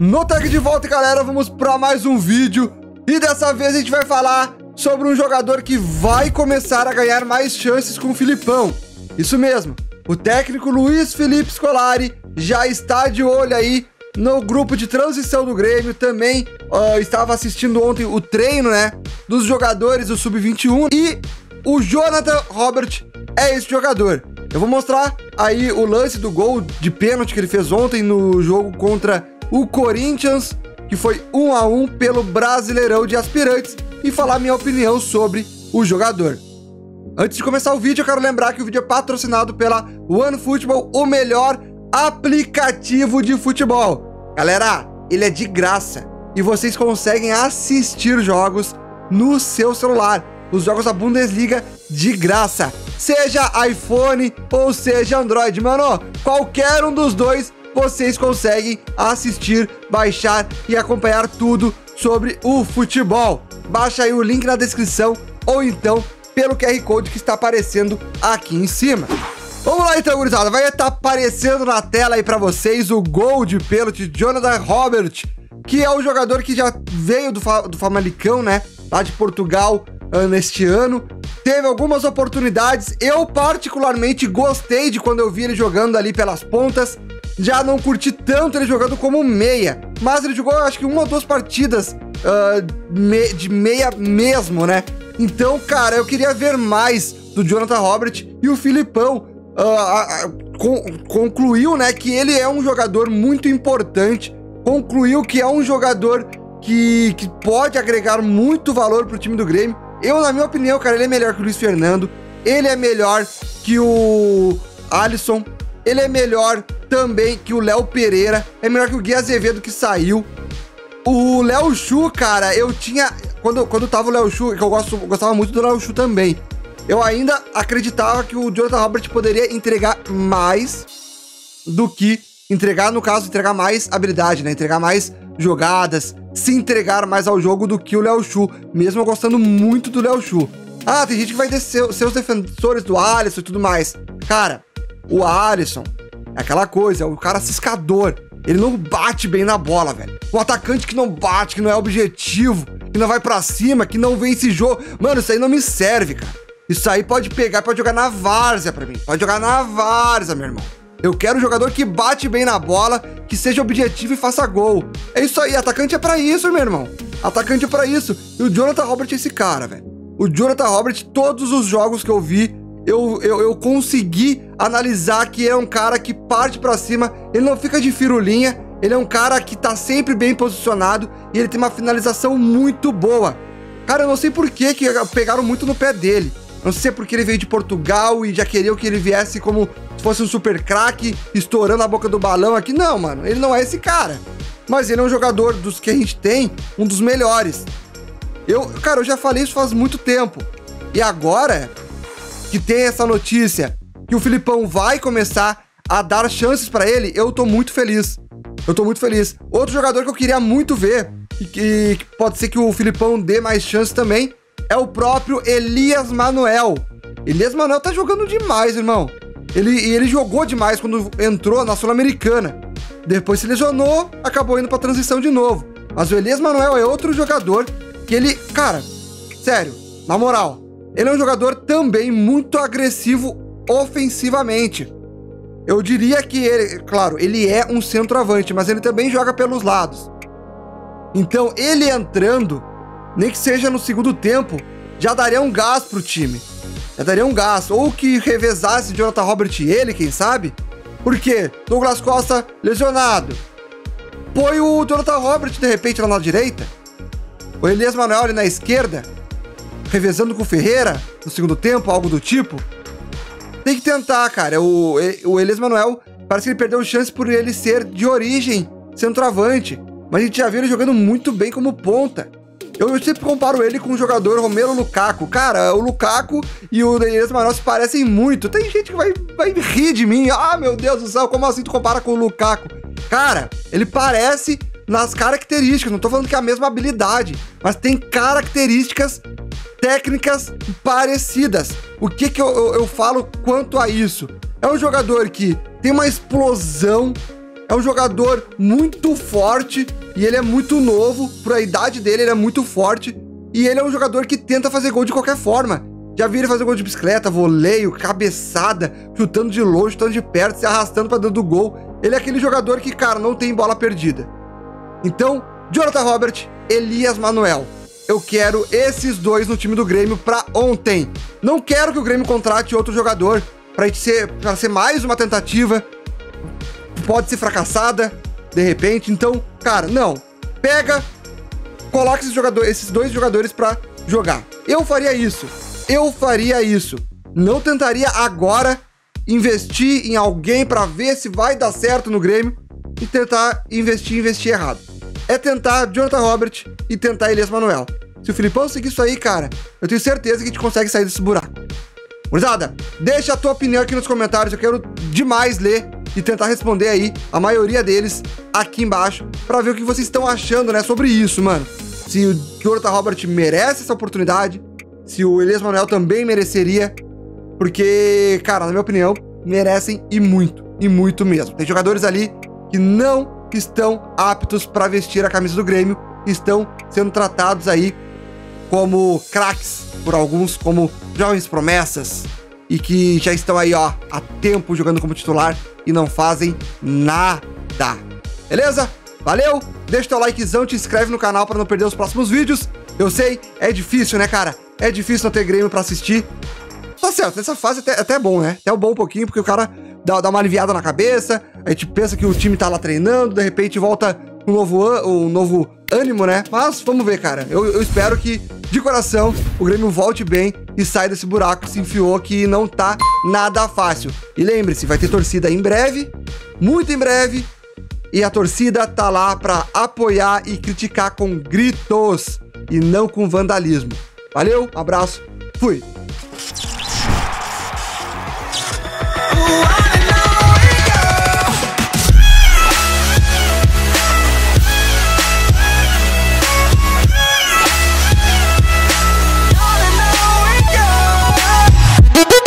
No Tag de volta, galera, vamos para mais um vídeo. E dessa vez a gente vai falar sobre um jogador que vai começar a ganhar mais chances com o Filipão. Isso mesmo, o técnico Luiz Felipe Scolari já está de olho aí no grupo de transição do Grêmio. Também uh, estava assistindo ontem o treino, né, dos jogadores do Sub-21. E o Jonathan Robert é esse jogador. Eu vou mostrar aí o lance do gol de pênalti que ele fez ontem no jogo contra o Corinthians, que foi 1 a 1 pelo Brasileirão de Aspirantes, e falar minha opinião sobre o jogador. Antes de começar o vídeo, eu quero lembrar que o vídeo é patrocinado pela OneFootball, o melhor aplicativo de futebol. Galera, ele é de graça e vocês conseguem assistir jogos no seu celular. Os jogos da Bundesliga de graça. Seja iPhone ou seja Android, mano. Qualquer um dos dois vocês conseguem assistir, baixar e acompanhar tudo sobre o futebol. Baixa aí o link na descrição ou então pelo QR Code que está aparecendo aqui em cima. Vamos lá então, gurizada. Vai estar aparecendo na tela aí para vocês o gol de pênalti de Jonathan Robert, que é o jogador que já veio do, do Famalicão, né? Lá de Portugal uh, neste ano. Teve algumas oportunidades. Eu, particularmente, gostei de quando eu vi ele jogando ali pelas pontas. Já não curti tanto ele jogando como meia, mas ele jogou acho que uma ou duas partidas uh, me, de meia mesmo, né? Então, cara, eu queria ver mais do Jonathan Robert e o Filipão uh, con concluiu, né, que ele é um jogador muito importante, concluiu que é um jogador que, que pode agregar muito valor pro time do Grêmio. Eu, na minha opinião, cara, ele é melhor que o Luiz Fernando, ele é melhor que o Alisson, ele é melhor também que o Léo Pereira, é melhor que o Gui Azevedo que saiu. O Léo Chu, cara, eu tinha. Quando, quando tava o Léo Chu, que eu gosto, gostava muito do Léo Chu também. Eu ainda acreditava que o Jonathan Robert poderia entregar mais do que entregar, no caso, entregar mais habilidade, né? Entregar mais jogadas, se entregar mais ao jogo do que o Léo Chu, mesmo eu gostando muito do Léo Chu. Ah, tem gente que vai ser os defensores do Alisson e tudo mais. Cara, o Alisson é aquela coisa, é o cara ciscador. Ele não bate bem na bola, velho. O atacante que não bate, que não é objetivo, que não vai para cima, que não vence jogo. Mano, isso aí não me serve, cara. Isso aí pode pegar, pode jogar na várzea pra mim. Pode jogar na várzea, meu irmão. Eu quero um jogador que bate bem na bola, que seja objetivo e faça gol. É isso aí, atacante é para isso, meu irmão. Atacante é para isso. E o Jonathan Robert é esse cara, velho. O Jonathan Robert, todos os jogos que eu vi, eu, eu, eu consegui analisar que é um cara que parte para cima, ele não fica de firulinha, ele é um cara que tá sempre bem posicionado e ele tem uma finalização muito boa. Cara, eu não sei por que, que pegaram muito no pé dele. Não sei se porque ele veio de Portugal e já queriam que ele viesse como se fosse um super craque, estourando a boca do balão aqui. Não, mano, ele não é esse cara. Mas ele é um jogador dos que a gente tem, um dos melhores. Eu, cara, eu já falei isso faz muito tempo. E agora que tem essa notícia que o Filipão vai começar a dar chances para ele, eu tô muito feliz. Eu tô muito feliz. Outro jogador que eu queria muito ver, e que, pode ser que o Filipão dê mais chances também, é o próprio Elias Manuel. Elias Manuel tá jogando demais, irmão. Ele, ele jogou demais quando entrou na Sul-Americana. Depois se lesionou, acabou indo pra transição de novo. Mas o Elias Manuel é outro jogador que ele. Cara, sério, na moral, ele é um jogador também muito agressivo ofensivamente. Eu diria que ele, claro, ele é um centroavante, mas ele também joga pelos lados. Então, ele entrando, nem que seja no segundo tempo, já daria um gás pro time. Já daria um gás. Ou que revezasse Jonathan Robert e ele, quem sabe? Porque Douglas Costa lesionado. Põe o Jonathan Robert de repente lá na direita. O Elias Manuel ali na esquerda revezando com o Ferreira no segundo tempo, algo do tipo. Tem que tentar, cara. O, o Elias Manuel parece que ele perdeu chance por ele ser de origem centroavante. Mas a gente já viu ele jogando muito bem como ponta. Eu, eu sempre comparo ele com o jogador Romero Lukaku. Cara, o Lukaku e o Elias Manuel se parecem muito. Tem gente que vai, vai rir de mim. Ah, meu Deus do céu, como assim tu compara com o Lukaku? Cara, ele parece nas características, não tô falando que é a mesma habilidade, mas tem características técnicas parecidas. O que, que eu, eu, eu falo quanto a isso? É um jogador que tem uma explosão, é um jogador muito forte e ele é muito novo, para a idade dele, ele é muito forte. E ele é um jogador que tenta fazer gol de qualquer forma. Já vi ele fazer gol de bicicleta, voleio, cabeçada, chutando de longe, chutando de perto, se arrastando para dentro do gol. Ele é aquele jogador que, cara, não tem bola perdida. Então, Jonathan Robert, Elias Manuel. Eu quero esses dois no time do Grêmio para ontem. Não quero que o Grêmio contrate outro jogador para ser, pra ser mais uma tentativa. Pode ser fracassada, de repente. Então, cara, não. Pega, coloca esses, jogadores, esses dois jogadores para jogar. Eu faria isso. Eu faria isso. Não tentaria agora investir em alguém para ver se vai dar certo no Grêmio e tentar investir, investir errado. É tentar Jonathan Robert e tentar Elias Manuel. Se o Filipão seguir isso aí, cara, eu tenho certeza que a gente consegue sair desse buraco. Gurizada, deixa a tua opinião aqui nos comentários, eu quero demais ler e tentar responder aí a maioria deles aqui embaixo para ver o que vocês estão achando, né, sobre isso, mano. Se o Jonathan Robert merece essa oportunidade, se o Elias Manuel também mereceria, porque, cara, na minha opinião, merecem e muito, e muito mesmo. Tem jogadores ali que não estão aptos para vestir a camisa do Grêmio, estão sendo tratados aí como craques por alguns, como jovens promessas, e que já estão aí, ó, há tempo jogando como titular e não fazem nada. Beleza? Valeu? Deixa teu likezão, te inscreve no canal para não perder os próximos vídeos. Eu sei, é difícil, né, cara? É difícil não ter Grêmio para assistir. Tá certo, nessa fase até, até é bom, né? Até é bom um pouquinho, porque o cara dá, dá uma aliviada na cabeça, a gente pensa que o time tá lá treinando, de repente volta um novo, um novo ânimo, né? Mas vamos ver, cara. Eu, eu espero que, de coração, o Grêmio volte bem e saia desse buraco que se enfiou, que não tá nada fácil. E lembre-se, vai ter torcida em breve, muito em breve, e a torcida tá lá para apoiar e criticar com gritos e não com vandalismo. Valeu, abraço, fui!